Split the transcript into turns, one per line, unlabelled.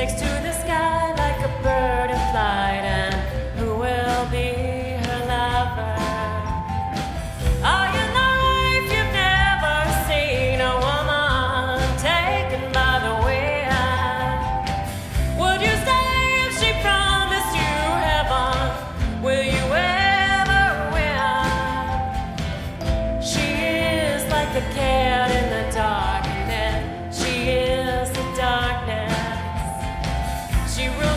takes to the sky like a bird of flight, and who will be her lover? All your life you've never seen a woman taken by the wind. Would you stay if she promised you heaven? Will you ever win? She is like the. she wrote.